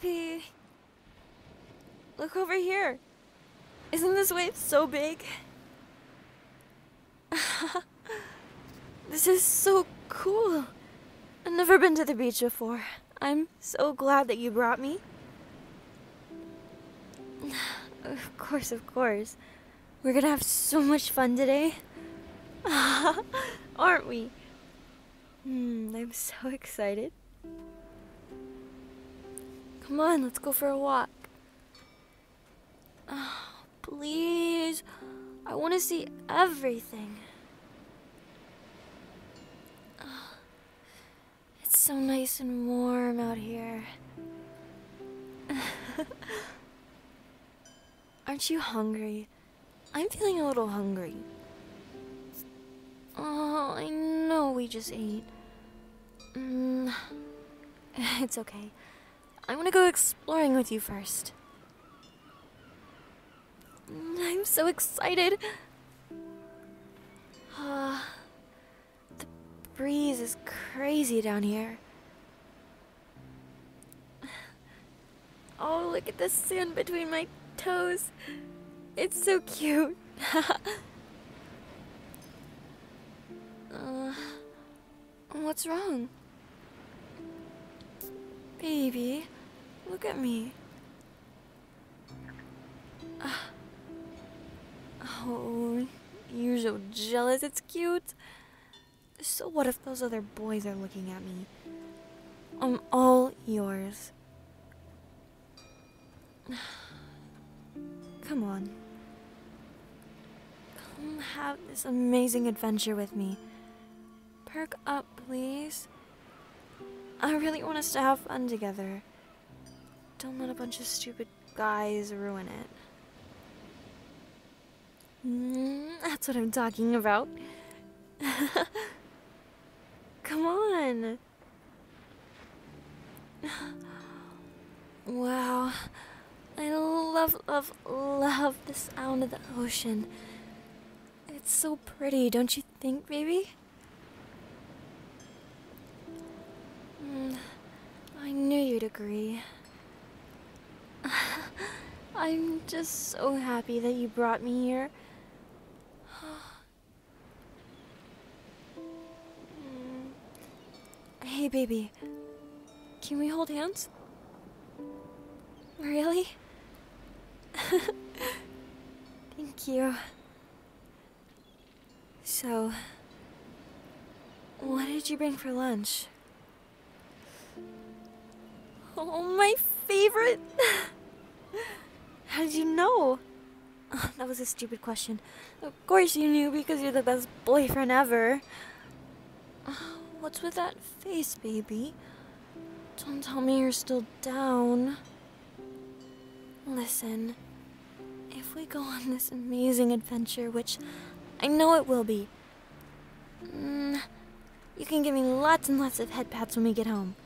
Baby. Look over here. Isn't this wave so big? this is so cool. I've never been to the beach before. I'm so glad that you brought me. Of course, of course. We're gonna have so much fun today. Aren't we? Hmm, I'm so excited. Come on, let's go for a walk. Oh, please. I want to see everything. Oh, it's so nice and warm out here. Aren't you hungry? I'm feeling a little hungry. Oh, I know we just ate. Mm, it's okay. I want to go exploring with you first. I'm so excited. Uh, the breeze is crazy down here. Oh, look at the sand between my toes. It's so cute. uh, what's wrong? Baby, look at me. Ah. Oh, you're so jealous. It's cute. So, what if those other boys are looking at me? I'm all yours. Come on. Come have this amazing adventure with me. Perk up, please. I really want us to have fun together. Don't let a bunch of stupid guys ruin it. Mm, that's what I'm talking about. Come on. Wow. I love, love, love the sound of the ocean. It's so pretty, don't you think, baby? Mm, I knew you'd agree. I'm just so happy that you brought me here. Hey, baby. Can we hold hands? Really? Thank you. So, what did you bring for lunch? Oh, my favorite! How did you know? That was a stupid question. Of course you knew because you're the best boyfriend ever. What's with that face, baby? Don't tell me you're still down. Listen, if we go on this amazing adventure, which I know it will be, mm, you can give me lots and lots of head pats when we get home.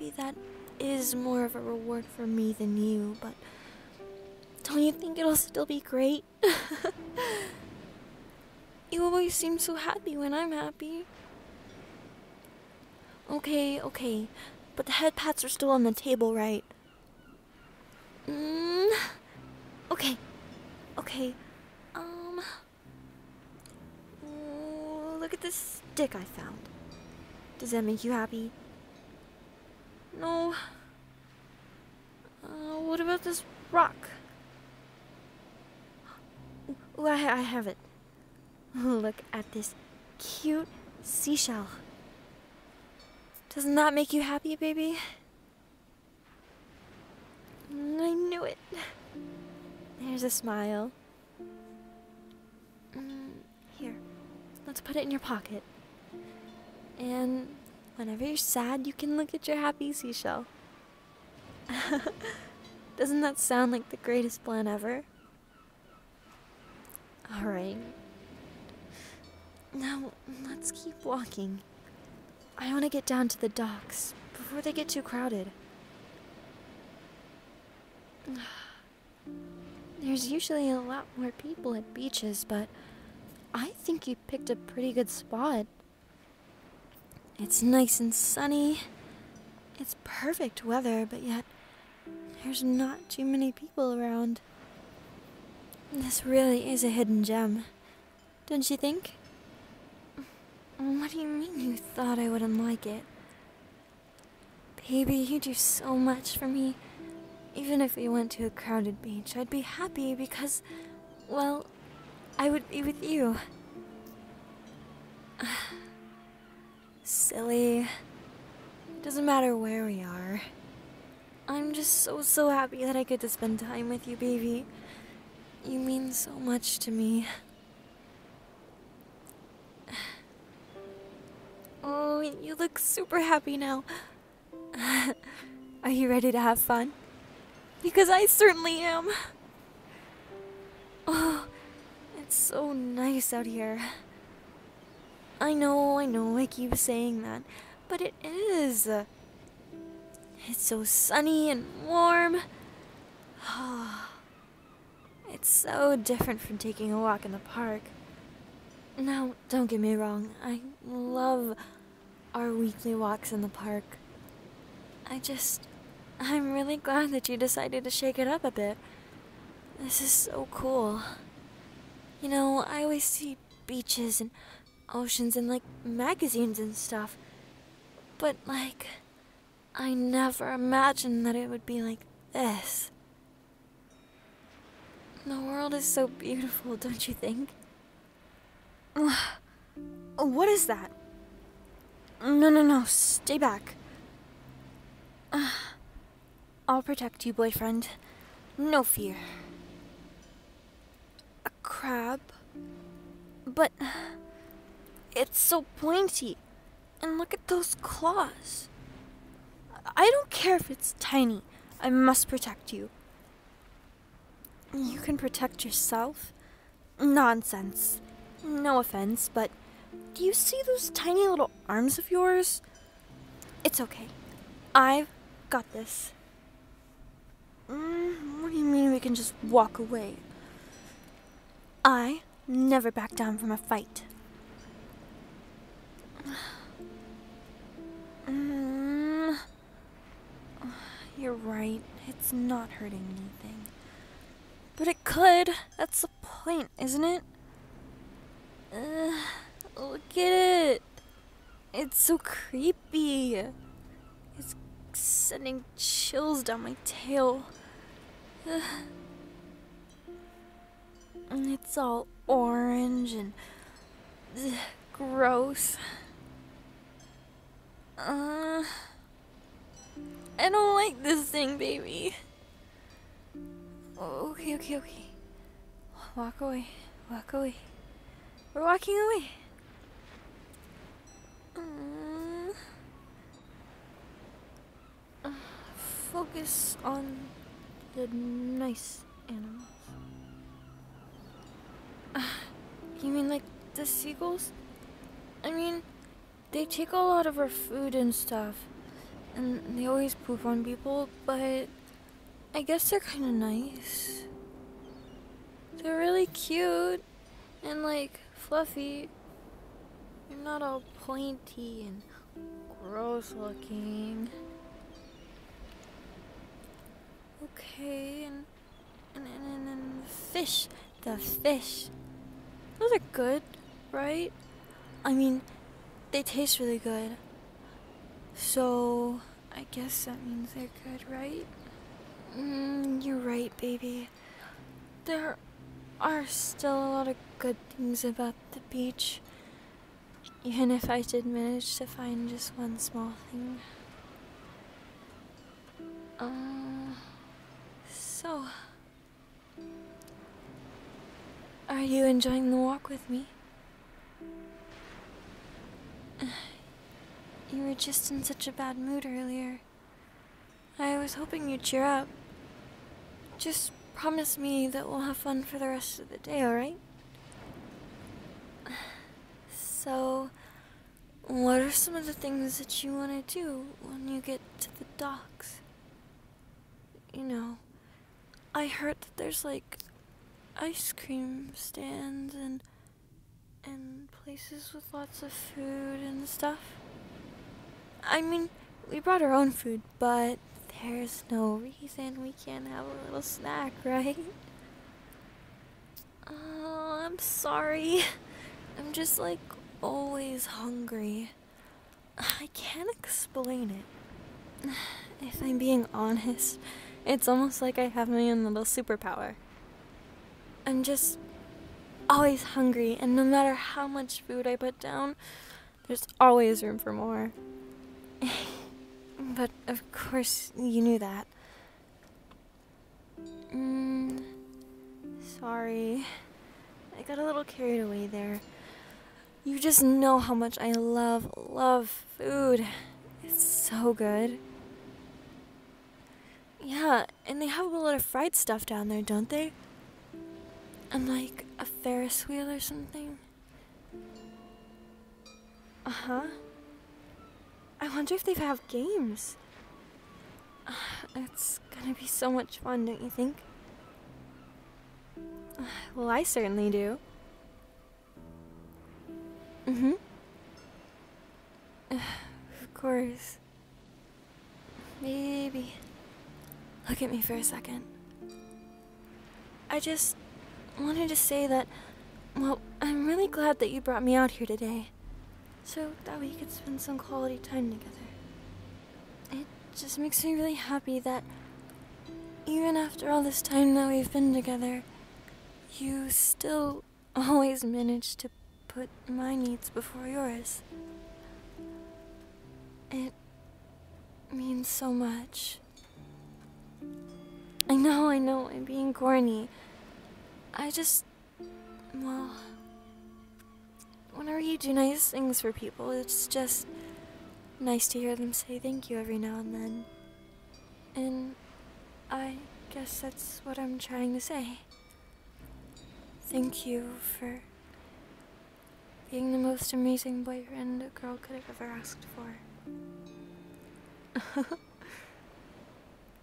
Maybe that is more of a reward for me than you, but don't you think it'll still be great? you always seem so happy when I'm happy. Okay, okay, but the head pats are still on the table, right? Mm, okay, okay, um, look at this stick I found. Does that make you happy? No. Uh, what about this rock? Ooh, I, I have it. Look at this cute seashell. Doesn't that make you happy, baby? I knew it. There's a smile. Mm, here, let's put it in your pocket. And whenever you're sad, you can look at your happy seashell. Doesn't that sound like the greatest plan ever? Alright. Now, let's keep walking. I want to get down to the docks before they get too crowded. There's usually a lot more people at beaches, but I think you picked a pretty good spot. It's nice and sunny. It's perfect weather, but yet there's not too many people around. This really is a hidden gem, don't you think? What do you mean you thought I wouldn't like it? Baby, you do so much for me. Even if we went to a crowded beach, I'd be happy because, well, I would be with you. Silly. It doesn't matter where we are. I'm just so, so happy that I get to spend time with you, baby. You mean so much to me. Oh, you look super happy now. Are you ready to have fun? Because I certainly am. Oh, it's so nice out here. I know, I know, I keep saying that, but it is. Uh, it's so sunny and warm. It's so different from taking a walk in the park. Now, don't get me wrong, I love our weekly walks in the park. I just. I'm really glad that you decided to shake it up a bit. This is so cool. You know, I always see beaches and oceans and like magazines and stuff. But like, I never imagined that it would be like this. The world is so beautiful, don't you think? what is that? No, no, no, stay back. I'll protect you, boyfriend. No fear. A crab? But it's so pointy. And look at those claws. I don't care if it's tiny. I must protect you. You can protect yourself? Nonsense. No offense, but do you see those tiny little arms of yours? It's okay. I've got this. Mm, what do you mean we can just walk away? I never back down from a fight. You're right. It's not hurting anything. But it could. That's the point, isn't it? Look at it. It's so creepy. It's sending chills down my tail. It's all orange and gross. Uh, I don't like this thing, baby. Oh, okay, okay, okay. Walk away. Walk away. We're walking away. Uh, focus on the nice animals. Uh, you mean like the seagulls? I mean, they take a lot of our food and stuff. And they always poop on people, but I guess they're kind of nice. They're really cute and like fluffy. They're not all pointy and gross looking. Okay, and and, and, and, the fish. The fish. Those are good, right? I mean, they taste really good. So, I guess that means they're good, right? Mm, you're right, baby. There are still a lot of good things about the beach. Even if I did manage to find just one small thing. Um, so. Are you enjoying the walk with me? You were just in such a bad mood earlier. I was hoping you'd cheer up. Just promise me that we'll have fun for the rest of the day, alright? So, what are some of the things that you want to do when you get to the docks? You know, I heard that there's like ice cream stands and and places with lots of food and stuff. I mean, we brought our own food, but there's no reason we can't have a little snack, right? Oh, I'm sorry. I'm just like always hungry. I can't explain it. If I'm being honest, it's almost like I have my own little superpower. I'm just always hungry, and no matter how much food I put down, there's always room for more. but of course, you knew that. Mm, sorry. I got a little carried away there. You just know how much I love, love food. It's so good. Yeah, and they have a lot of fried stuff down there, don't they? And like a Ferris wheel or something? Uh huh. I wonder if they have games. It's gonna be so much fun, don't you think? Well, I certainly do. Mm hmm. of course. Maybe. Look at me for a second. I just wanted to say that, well, I'm really glad that you brought me out here today. So that we could spend some quality time together. It just makes me really happy that even after all this time that we've been together, you still always manage to put my needs before yours. It means so much. I know, I know, I'm being corny. I just. Well. Whenever you do nice things for people, it's just nice to hear them say thank you every now and then. And I guess that's what I'm trying to say. Thank you for being the most amazing boyfriend a girl could have ever asked for.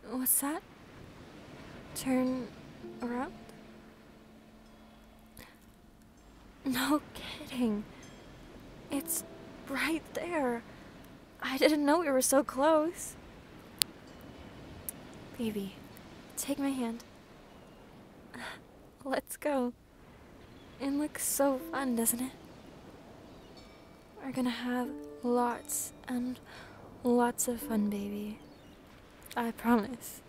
What's that? turn around? No kidding. It's right there. I didn't know we were so close. Baby, take my hand. Let's go. It looks so fun, doesn't it? We're gonna have lots and lots of fun, baby. I promise.